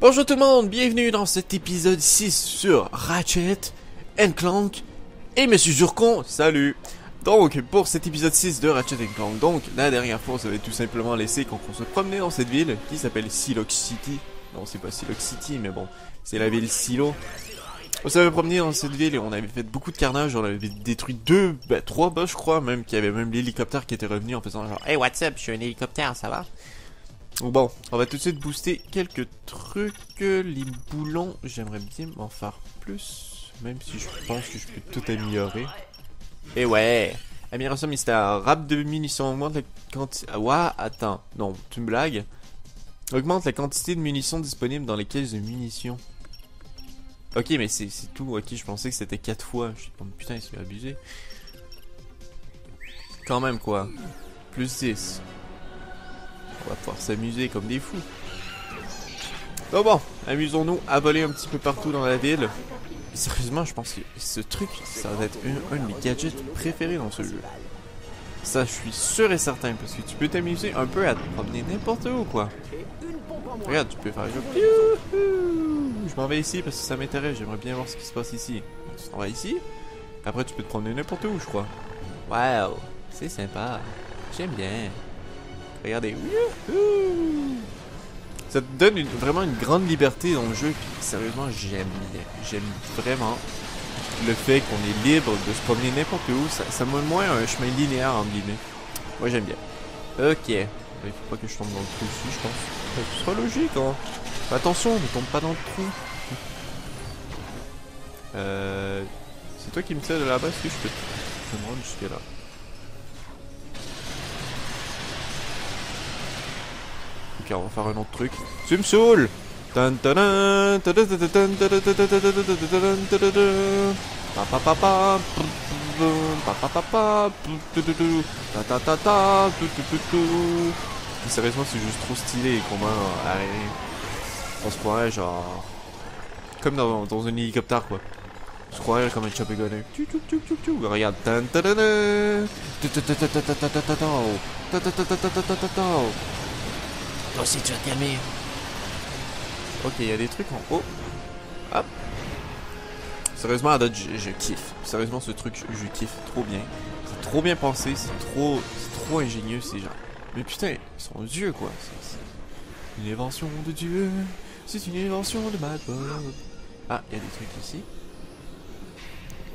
Bonjour tout le monde, bienvenue dans cet épisode 6 sur Ratchet Clank et Monsieur Jurcon, salut Donc, pour cet épisode 6 de Ratchet Clank, donc, la dernière fois, on s'avait tout simplement laissé quand on se promenait dans cette ville qui s'appelle Silox City. Non, c'est pas Silox City, mais bon, c'est la ville Silo. On s'avait promené dans cette ville et on avait fait beaucoup de carnage, on avait détruit deux, ben trois boss je crois, même, qu'il y avait même l'hélicoptère qui était revenu en faisant genre « Hey, what's up, je suis un hélicoptère, ça va ?» Bon, on va tout de suite booster quelques trucs. Les boulons, j'aimerais bien m'en faire plus. Même si je pense que je peux tout améliorer. Et ouais Amélioration mystère. Rap de munitions. Augmente la quantité... Ah, ouais, attends. Non, tu me blagues. Augmente la quantité de munitions disponibles dans les caisses de munitions. Ok, mais c'est tout. Ok, je pensais que c'était 4 fois. Je suis comme, putain, c'est abusé. Quand même, quoi. Plus 10. On va pouvoir s'amuser comme des fous. Donc bon, amusons-nous à voler un petit peu partout dans la ville. sérieusement, je pense que ce truc, ça va être un, de mes gadgets préférés dans ce jeu. Ça, je suis sûr et certain, parce que tu peux t'amuser un peu à te promener n'importe où, quoi. Regarde, tu peux faire Je m'en vais ici parce que ça m'intéresse, j'aimerais bien voir ce qui se passe ici. Tu t'en vas ici, après tu peux te promener n'importe où, je crois. Wow, c'est sympa. J'aime bien. Regardez. Ça te donne vraiment une grande liberté dans le jeu. Puis sérieusement, j'aime J'aime vraiment le fait qu'on est libre de se promener n'importe où. Ça, ça me moins un chemin linéaire, en guillemets. Moi, j'aime bien. Ok. Il faut pas que je tombe dans le trou ici, je pense. Ce sera logique, hein. attention, ne tombe pas dans le trou. Euh... C'est toi qui me tire de là-bas, est-ce que je peux me rendre jusqu'à là on va faire un autre truc. Tu me saoules Sérieusement, c'est juste trop stylé les combats On se croirait genre. Comme dans, un hélicoptère quoi. On se croirait comme un chopper. Regarde. Toi aussi, tu vas t'aimer. Ok, il y a des trucs en haut. Hop. Sérieusement, à je, kiffe. Sérieusement, ce truc, je, kiffe trop bien. C'est trop bien pensé, c'est trop, trop ingénieux, ces gens. Mais putain, ils sont dieux, quoi. C'est une invention de Dieu. C'est une invention de Mad Ah, il y a des trucs ici.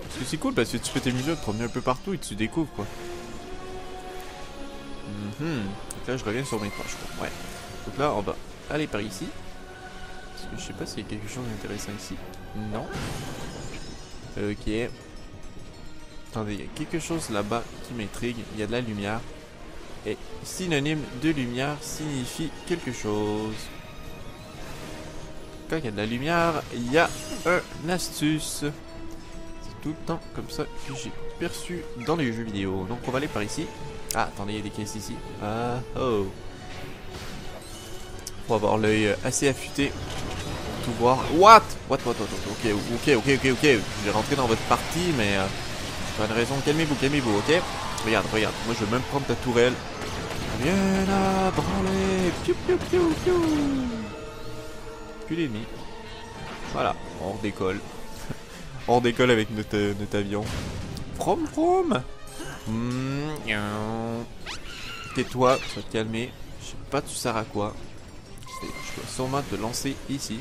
Parce que c'est cool parce que tu peux t'amuser à te promener un peu partout et tu découvres, quoi. Donc là, je reviens sur mes crois. Ouais. Donc là, on va aller par ici. Parce que je sais pas s'il y a quelque chose d'intéressant ici. Non. Ok. Attendez, il y a quelque chose là-bas qui m'intrigue. Il y a de la lumière. Et synonyme de lumière signifie quelque chose. Quand il y a de la lumière, il y a un astuce. C'est tout le temps comme ça que j'ai perçu dans les jeux vidéo. Donc on va aller par ici. Ah, attendez, il y a des caisses ici. Ah, oh. Pour avoir l'œil assez affûté. Pour tout voir. What? What, what, what, Ok, ok, ok, ok, ok. Je vais rentrer dans votre partie, mais... Euh, pas de raison. Calmez-vous, calmez-vous, ok? Regarde, regarde. Moi, je veux même prendre ta tourelle. Viens là, branler Piu, piu, piu, piu Plus d'ennemis. Voilà, on décolle. on décolle avec notre, notre avion. From mmh, Tais-toi, tu vas te calmer. Je sais pas tu sers à quoi. Je dois sûrement te lancer ici.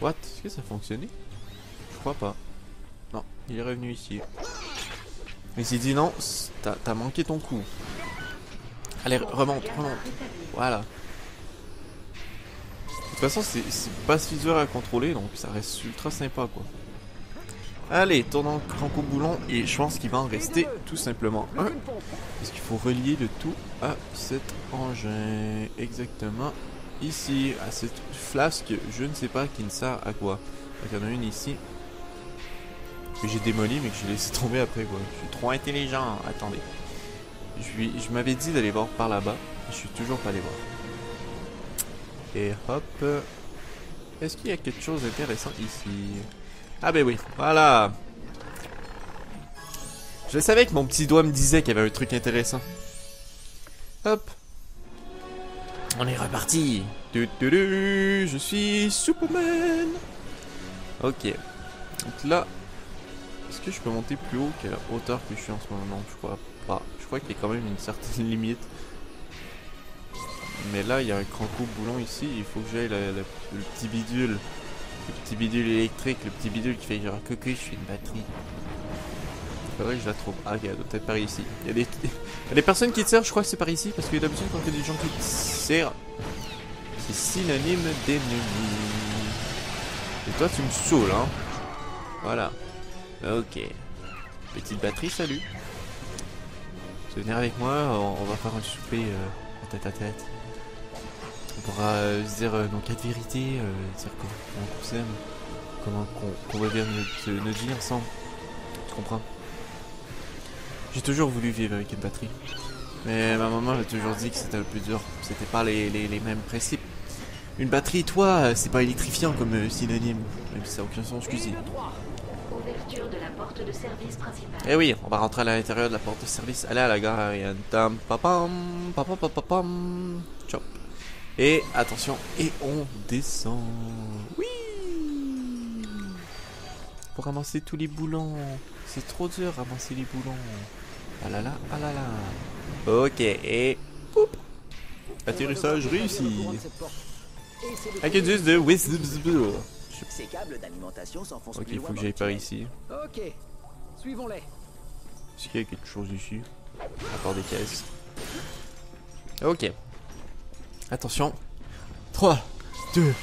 What? Est-ce que ça a fonctionné Je crois pas. Non, il est revenu ici. Mais s'il dit non, t'as manqué ton coup. Allez, remonte, remonte. Voilà. De toute façon, c'est pas si dur à contrôler, donc ça reste ultra sympa, quoi. Allez, tournons cranco boulon et je pense qu'il va en rester tout simplement un. Parce qu'il faut relier le tout à cet engin. Exactement ici, à cette flasque, je ne sais pas qui ne sert à quoi? il y en a une ici. Que j'ai démoli mais que j'ai laissé tomber après quoi. Je suis trop intelligent. Attendez. Je, je m'avais dit d'aller voir par là-bas. Je suis toujours pas allé voir. Et hop. Est-ce qu'il y a quelque chose d'intéressant ici? Ah ben oui, voilà. Je savais que mon petit doigt me disait qu'il y avait un truc intéressant. Hop. On est reparti. Du, du, du, je suis Superman. Ok. Donc là, est-ce que je peux monter plus haut qu'à la hauteur que je suis en ce moment? Je crois pas. Je crois qu'il y a quand même une certaine limite. Mais là, il y a un cranco boulon ici. Il faut que j'aille le, le, le petit bidule. Le petit bidule électrique. Le petit bidule qui fait genre cocu, je suis une batterie. Faudrait que je la trouve. Ah, ok, elle doit être par ici. Il y, a des... il y a des personnes qui tirent, je crois que c'est par ici. Parce que d'habitude, quand il y a des gens qui tirent, c'est synonyme d'ennemi. Et toi, tu me saoules, hein. Voilà. Ok. Petite batterie, salut. Venir avec moi on, va faire un souper euh, tête à tête. Pourra euh, se dire euh, nos quatre vérités, euh, dire comment, on s'aime, comment qu'on va vivre notre, notre vie ensemble. Tu comprends? J'ai toujours voulu vivre avec une batterie. Mais ma maman m'a toujours dit que c'était le plus dur. C'était pas les, mêmes principes. Une batterie, toi, euh, c'est pas électrifiant comme euh, synonyme. Même si ça n'a aucun sens, cuisine. Ouverture de la porte de service. Eh oui, on va rentrer à l'intérieur de la porte de service. Allez à la gare Ariane. Tam, papam, papam, papam, Chop. Et attention, et on descend. Oui Pour ramasser tous les boulons. C'est trop dur ramasser les boulons. Ah là là, ah là là. Ok, et... Atterrissage réussi. Juste de Wizbzbzbzbz. Ces câbles d'alimentation s'enfoncent Ok, il faut que j'aille le par ici. Ok, suivons-les. Est-ce qu'il y a quelque chose ici? Encore des caisses. Ok. Attention. 3, 2,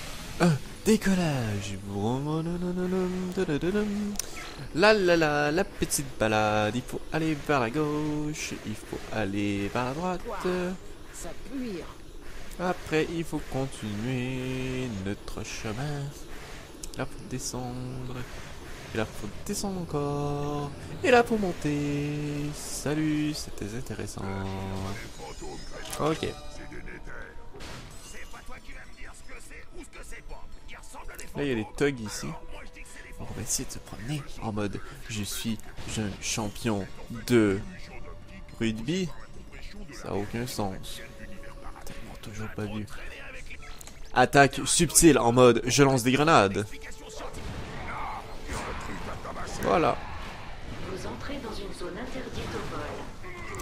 1, décollage. La la la, la petite balade. Il faut aller vers la gauche. Il faut aller vers la droite. Après, il faut continuer notre chemin. Là, faut descendre. Et là, faut descendre encore. Et là, faut monter. Salut, c'était intéressant. Ok. Là, il y a des thugs ici. On va essayer de se promener en mode je suis un champion de rugby. Ça a aucun sens. Tellement toujours pas vu. Attaque subtile en mode je lance des grenades. Voilà.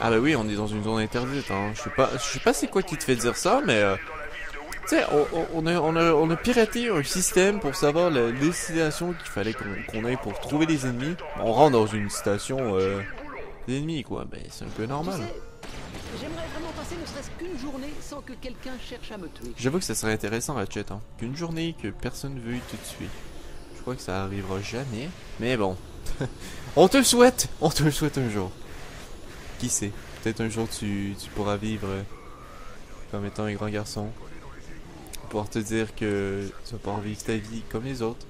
Ah bah oui, on est dans une zone interdite. Hein. Je sais pas, je sais pas c'est quoi qui te fait dire ça, mais euh, tu sais, on, a, on, a, on a piraté un système pour savoir la destination qu'il fallait qu'on qu'on aille pour trouver les ennemis. On rentre dans une station euh, d'ennemis, quoi. Ben c'est un peu Tu normal. sais, j'aimerais vraiment passer ne serait-ce qu'une journée sans que quelqu'un cherche à me tuer. J'avoue que ça serait intéressant, Ratchet, hein. Qu'une journée que personne veuille te tuer. Je crois que ça arrivera jamais, mais bon. on te le souhaite On te le souhaite un jour. Qui sait? Peut-être un jour tu, tu pourras vivre comme étant un grand garçon. Pouvoir te dire que tu vas pouvoir vivre ta vie comme les autres.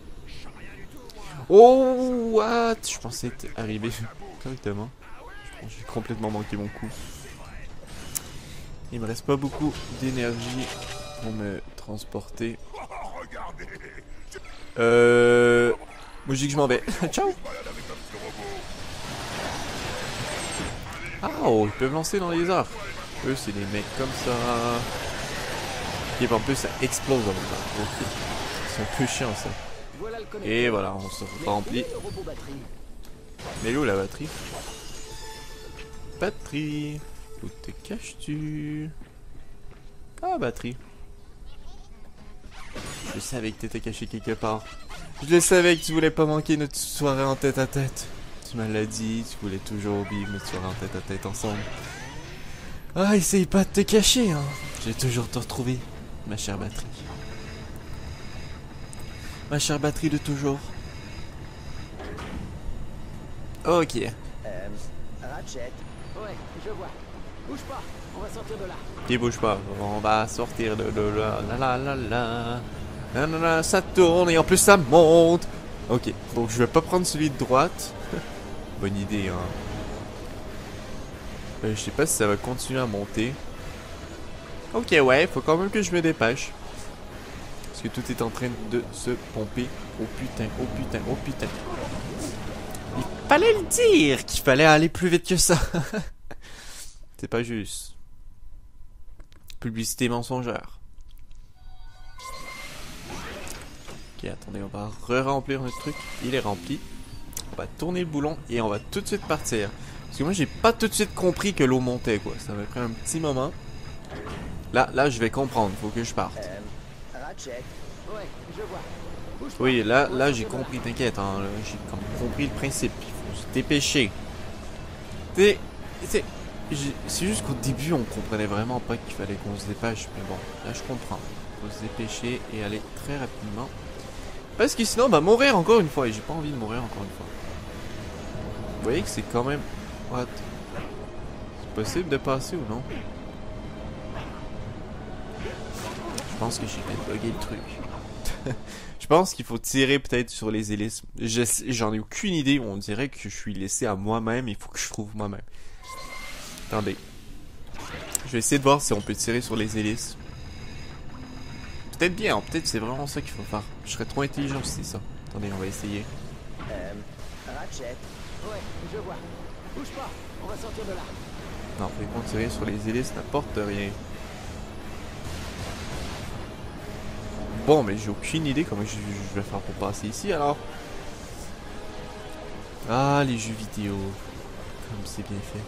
Oh, what? Je pensais être arrivé correctement. J'ai complètement manqué mon coup. Il me reste pas beaucoup d'énergie pour me transporter. Euh... Moi je dis que je m'en vais. Ciao Ah, oh, ils peuvent lancer dans les airs. Eux, c'est des mecs comme ça. Et en plus, ça explose dans les airs. Ok. C'est un peu chiant ça. Et voilà, on se remplit. Mais où la batterie? Batterie Où te caches-tu? Ah, batterie. Je savais que t'étais caché quelque part. Je le savais que tu voulais pas manquer notre soirée en tête à tête. Tu me l'as dit, tu voulais toujours vivre notre soirée en tête à tête ensemble. Ah, essaye pas de te cacher, hein. J'ai toujours te retrouver, ma chère batterie. Ma chère batterie de toujours. Ok. Euh, Ratchet, Ouais, je vois. Bouge pas, on va sortir de là. Qui bouge pas, on va sortir de, de là, la la la la. La, la, la, ça tourne et en plus ça monte. Ok, donc je vais pas prendre celui de droite. Bonne idée, hein. Euh, je sais pas si ça va continuer à monter. Ok, ouais, faut quand même que je me dépêche. Parce que tout est en train de se pomper. Oh putain, oh putain, oh putain. Il fallait le dire qu'il fallait aller plus vite que ça. C'est pas juste. Publicité mensongère. Ok, attendez, on va re-remplir notre truc. Il est rempli. On va tourner le boulon et on va tout de suite partir. Parce que moi, j'ai pas tout de suite compris que l'eau montait, quoi. Ça m'a pris un petit moment. Là, là, je vais comprendre. Faut que je parte. Oui, là, là, j'ai compris. T'inquiète, hein, j'ai compris le principe. Il faut se dépêcher. C'est, juste qu'au début, on comprenait vraiment pas qu'il fallait qu'on se dépêche. Mais bon, là, je comprends. Faut se dépêcher et aller très rapidement. Parce que sinon, on va mourir encore une fois. Et j'ai pas envie de mourir encore une fois. Vous voyez que c'est quand même. C'est possible de passer ou non? Pense que j'ai fait bugger le truc. je pense qu'il faut tirer peut-être sur les hélices. Je J'en ai aucune idée. On dirait que je suis laissé à moi-même. Il faut que je trouve moi-même. Attendez. Je vais essayer de voir si on peut tirer sur les hélices. Peut-être bien. Peut-être c'est vraiment ça qu'il faut faire. Je serais trop intelligent si c'est ça. Attendez, on va essayer. euh, Ratchet, Ouais, je vois. Bouge pas. On va sortir de là. Non, fait qu'on tirer sur les hélices n'apporte rien. Bon, mais j'ai aucune idée comment je, vais faire pour passer ici alors. Ah, les jeux vidéo. Comme c'est bien fait.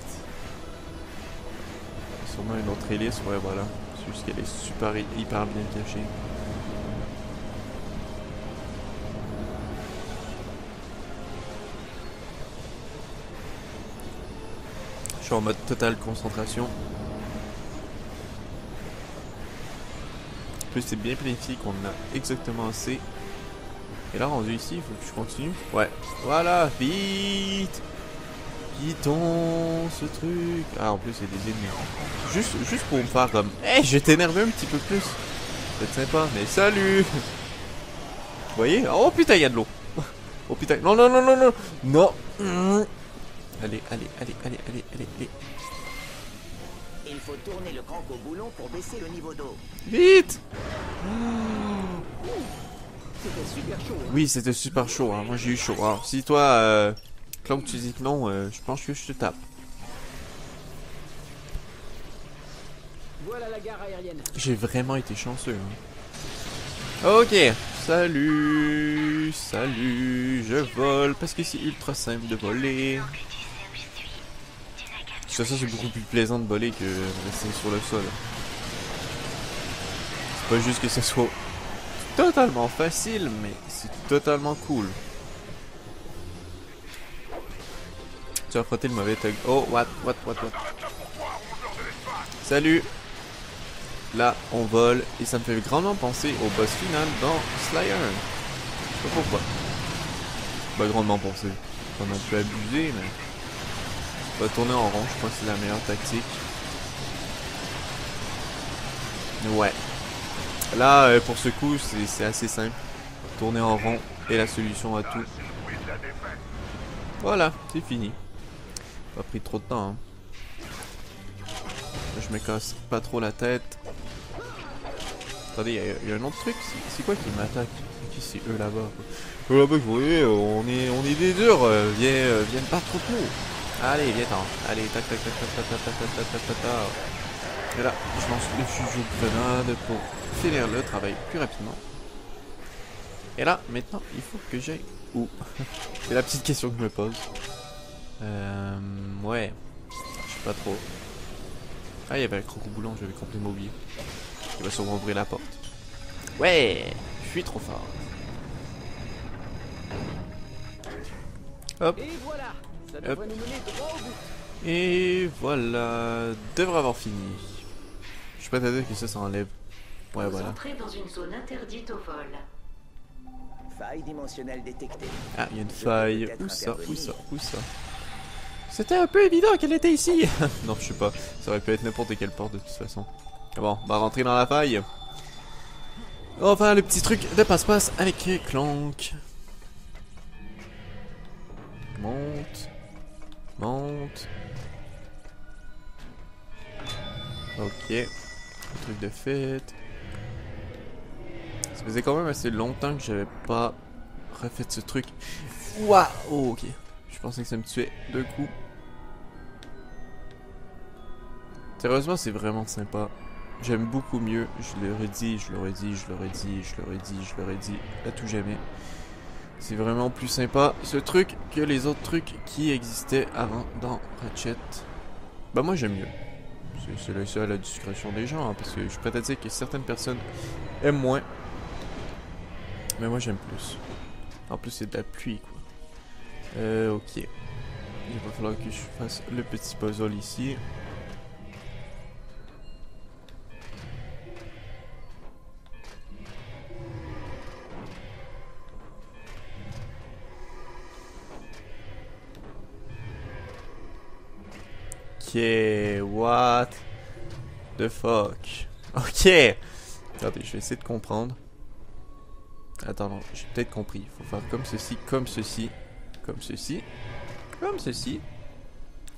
Sûrement une autre hélice, ouais, voilà. C'est juste qu'elle est super, hyper bien cachée. Je suis en mode totale concentration. Plus, c'est bien planifié qu'on a exactement assez. Et là, rendu ici, il faut que je continue. Ouais. Voilà, vite Pitons, ce truc. Ah, en plus, il y a des ennemis. Juste, juste pour me faire comme... Eh, je vais t'énerver un petit peu plus. C'est sympa, mais salut Vous voyez? Oh putain, il y a de l'eau. Oh putain, non, non, non, non, non Non. Allez, allez, allez, allez, allez, allez, allez. Il faut tourner le crank au boulon pour baisser le niveau d'eau. Vite C'était super chaud. hein. Oui, c'était super chaud. Hein. Moi, j'ai eu chaud. Alors, si toi, euh, Clank, tu dis que non, euh, je pense que je te tape. Voilà la gare aérienne. J'ai vraiment été chanceux. hein. Ok. Salut, salut. Je vole parce que c'est ultra simple de voler. De toute façon, c'est beaucoup plus plaisant de voler que rester sur le sol. C'est pas juste que ce soit totalement facile, mais c'est totalement cool. Tu as frotté le mauvais tug. Oh, what, what, what, what? Salut. Là, on vole et ça me fait grandement penser au boss final dans Slayer. Je sais pas pourquoi. Pas grandement pensé. Pas non plus abusé, mais. Va tourner en rond, je crois que c'est la meilleure tactique. Ouais. Là, euh, pour ce coup, c'est assez simple. Tourner en rond est la solution à tout. Voilà, c'est fini. Pas pris trop de temps. Hein. Je me casse pas trop la tête. Attendez, il y, a- un autre truc. C'est- quoi qui m'attaque? Qui c'est eux là-bas Eux là-bas, vous voyez, euh, on est, on est des durs. euh, viens, euh, viens pas trop tôt. Allez, viens t'en. Allez, tac, tac, tac, tac, tac, tac, tac, tac, tac, tac, tac. Et là, je lance le fuseau de grenade pour finir le travail plus rapidement. Et là, maintenant, il faut que j'aille où C'est la petite question que je me pose. Euh, ouais. Je sais pas trop. Ah, il y avait un croco-boulon, j'avais complètement oublié. Il va sûrement ouvrir la porte. Ouais Je suis trop fort. Hop, Et voilà. Ça devrait nous mener droit au but. et voilà. Devrait avoir fini. Je suis pas dire que ça s'enlève. Ouais, Vous voilà. entrez dans une zone interdite au vol. Faille dimensionnelle détectée. Ah, il y a une faille. Où ça Où ça Où ça? C'était un peu évident qu'elle était ici Non, je sais pas. Ça aurait pu être n'importe quelle porte de toute façon. Bon, on va rentrer dans la faille. On va faire le petit truc de passe-passe avec Clank. Monte. Monte. Ok. Truc de fête. Ça faisait quand même assez longtemps que j'avais pas refait ce truc. Waouh, oh, ok. Je pensais que ça me tuait deux coups. Sérieusement, c'est vraiment sympa. J'aime beaucoup mieux. Je le redis, je le redis, je le redis, je le redis, je le redis à tout jamais. C'est vraiment plus sympa ce truc que les autres trucs qui existaient avant dans Ratchet. Bah moi j'aime mieux. C'est- laissé à la discrétion des gens, hein, parce que je suis prêt à dire que certaines personnes aiment moins. Mais moi j'aime plus. En plus c'est de la pluie quoi. Euh ok. Il va falloir que je fasse le petit puzzle ici. What the fuck? Ok! Attendez, je vais essayer de comprendre. Attends, j'ai peut-être compris. Faut faire comme ceci, comme ceci, comme ceci, comme ceci,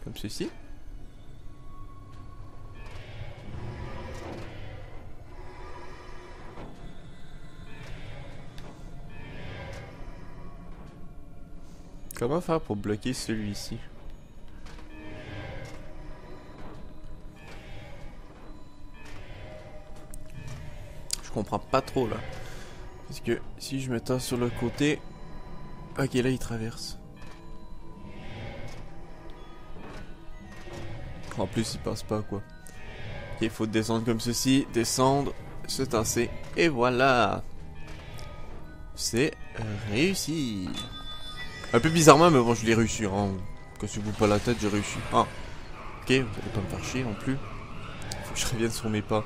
comme ceci. Comment faire pour bloquer celui-ci? Comprends pas trop là. Parce que si je me tasse sur le côté... Ok, là il traverse. En plus il passe pas quoi. Ok, il faut descendre comme ceci, descendre, se tasser, et voilà. C'est réussi. Un peu bizarrement, mais bon, je l'ai réussi. Hein. Cassez-vous pas la tête, j'ai réussi. Ah. Ok, vous allez pas me faire chier non plus. Je revienne sur mes pas.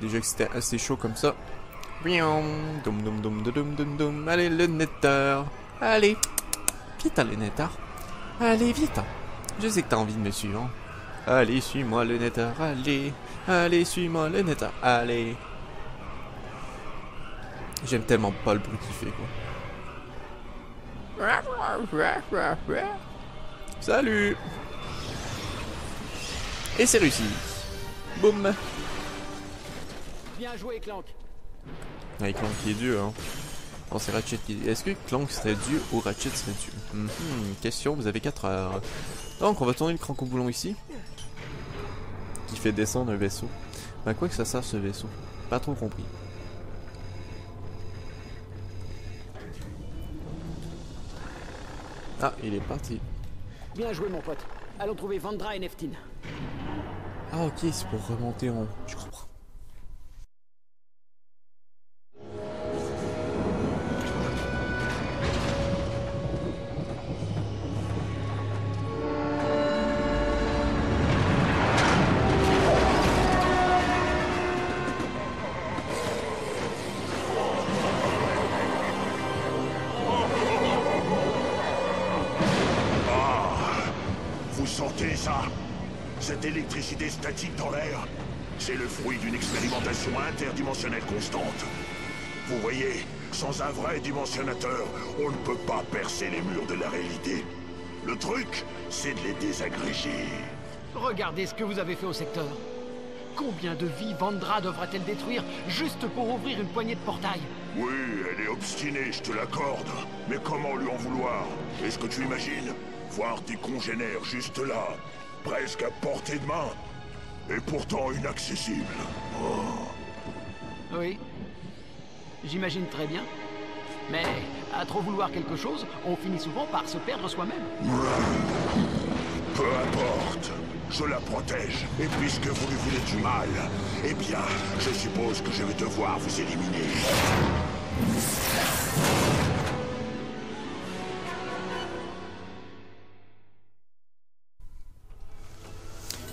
Déjà que c'était assez chaud comme ça. Dum dum dum dum dum dum. Allez, le netteur. Allez. Vite, le netteur. Allez, vite. Je sais que t'as envie de me suivre. hein. Allez, suis-moi le netteur. Allez. Allez, suis-moi le netteur. Allez. J'aime tellement pas le bruit qu'il fait, quoi. Salut Et c'est réussi. Boum Bien joué, Clank. Avec Clank qui est Dieu, hein. Non, c'est Ratchet qui est... Est-ce que Clank serait Dieu ou Ratchet serait Dieu Mhm, Question, vous avez 4 heures. Donc, on va tourner le crank au boulon ici. Qui fait descendre un vaisseau. Ben, quoi que ça sert ce vaisseau? Pas trop compris. Ah, il est parti. Bien joué, mon pote. Allons trouver Vandra et Neftin. Ah, ok, c'est pour remonter en. Je Cette électricité statique dans l'air C'est le fruit d'une expérimentation interdimensionnelle constante. Vous voyez, sans un vrai dimensionnateur, on ne peut pas percer les murs de la réalité. Le truc, c'est de les désagréger. Regardez ce que vous avez fait au secteur. Combien de vies Vandra devra-t-elle détruire juste pour ouvrir une poignée de portails? Oui, elle est obstinée, je te l'accorde. Mais comment lui en vouloir? Est-ce que tu imagines? Voir tes congénères juste là, presque à portée de main, et pourtant inaccessible. Oui. J'imagine très bien. Mais à trop vouloir quelque chose, on finit souvent par se perdre soi-même. Peu importe, je la protège. Et puisque vous lui voulez du mal, eh bien, je suppose que je vais devoir vous éliminer.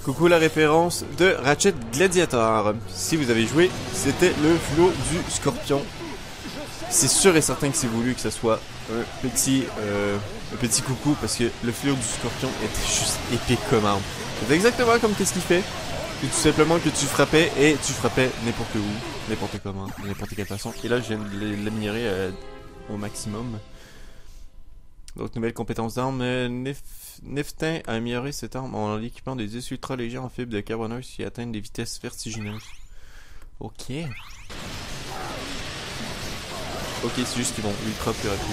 Coucou la référence de Ratchet Gladiator. Si vous avez joué, c'était le flot du scorpion. C'est sûr et certain que c'est voulu que ce soit un petit, euh, un petit coucou parce que le flot du scorpion est juste épique comme arme. C'est exactement comme qu'est-ce qu'il fait. Tout simplement que tu frappais et tu frappais n'importe où, n'importe comment, n'importe quelle façon. Et là, je viens de l'améliorer euh, au maximum. Donc, nouvelle compétence d'arme. euh, Nef Neftin a amélioré cette arme en l'équipant des essuies ultra légers en fibre de carboneuse qui atteignent des vitesses vertigineuses. Ok. Ok, c'est juste qu'ils vont ultra plus rapide.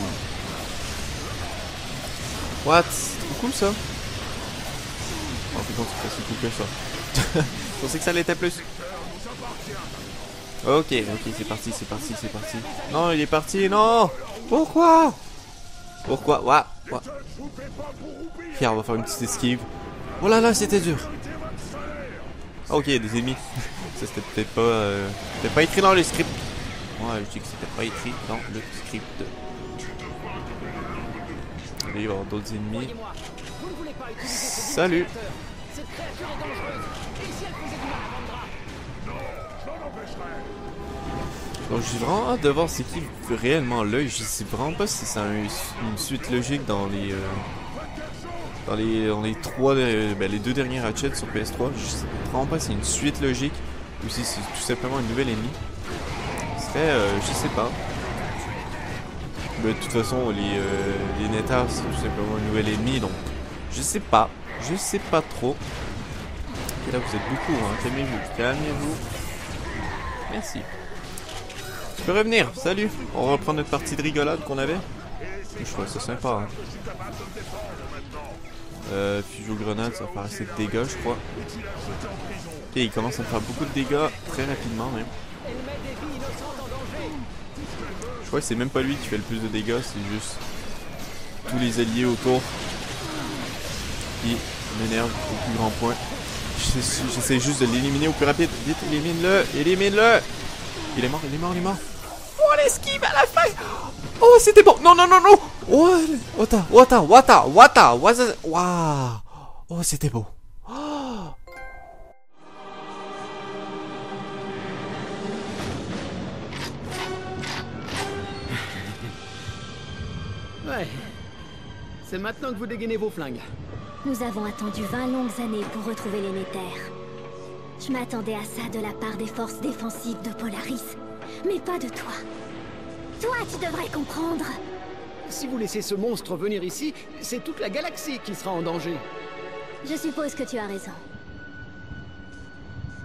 What? C'est trop cool ça fait, non, c'est pas si cool que ça. Je pensais que ça l'était plus. Ok, ok, c'est parti, c'est parti, c'est parti. Non, il est parti, non Pourquoi? Pourquoi Ouah, ouah. Pierre, on va faire une petite esquive. Oh là là, c'était dur. Ah, ok, il y a des ennemis. Ça, c'était peut-être pas... Euh, c'était pas écrit dans le script. Ouais, je dis que c'était pas écrit dans le script. Allez, il va y avoir d'autres ennemis. Salut. détonateur. Cette créature est dangereuse. Et si elle faisait du mal à Vandra? Donc j'ai vraiment hâte de voir c'est qui réellement l'œil. Je sais vraiment pas si c'est un- une suite logique dans les euh, dans les dans les trois euh, ben, les deux derniers Ratchet sur PS3. Je sais vraiment pas si c'est une suite logique ou si c'est tout simplement une nouvelle ennemi. Ce serait euh, je sais pas. Mais de toute façon les euh, les Nettars c'est tout simplement un nouvel ennemi donc je sais pas. Je sais pas trop. Et là vous êtes beaucoup hein. Calmez-vous, calmez-vous. Merci. Tu peux revenir, salut On reprend notre partie de rigolade qu'on avait Je trouve ça sympa hein. Euh, grenades, ça va faire assez de dégâts je crois Ok, il commence à me faire beaucoup de dégâts très rapidement même. Je crois que c'est même pas lui qui fait le plus de dégâts, c'est juste tous les alliés autour qui m'énervent au plus grand point. J'essa- J'essaie juste de l'éliminer au plus rapide. Vite, élimine-le, élimine-le. Il est mort, il est mort, il est mort. Oh, l'esquive à la fin. Oh, c'était bon. Non, non, non, non. Oh, wata, wata, wata, wata, wata. Waouh. Oh, c'était beau. Ouais. C'est maintenant que vous dégainez vos flingues. Nous avons attendu 20 longues années pour retrouver les Néters. Je m'attendais à ça de la part des forces défensives de Polaris, mais pas de toi. Toi, tu devrais comprendre. Si vous laissez ce monstre venir ici, c'est toute la galaxie qui sera en danger. Je suppose que tu as raison.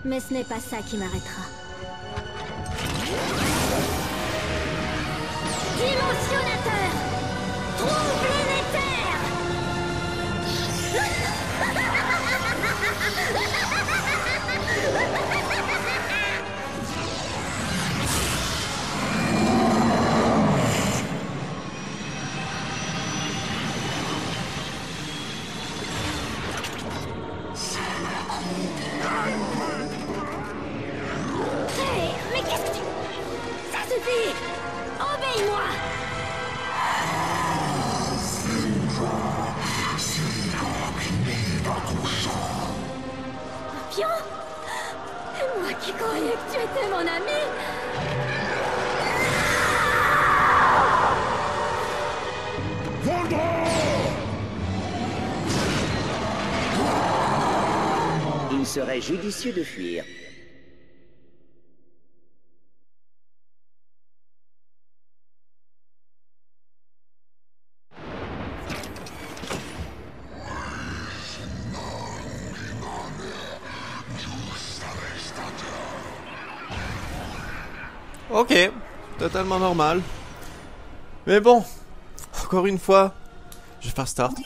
Mais ce n'est pas ça qui m'arrêtera. Serait judicieux de fuir. Ok, totalement normal. Mais bon, encore une fois, je vais faire start.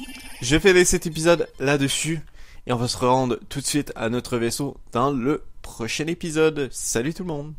Je vais cet épisode là-dessus. Et on va se rendre tout de suite à notre vaisseau dans le prochain épisode. Salut tout le monde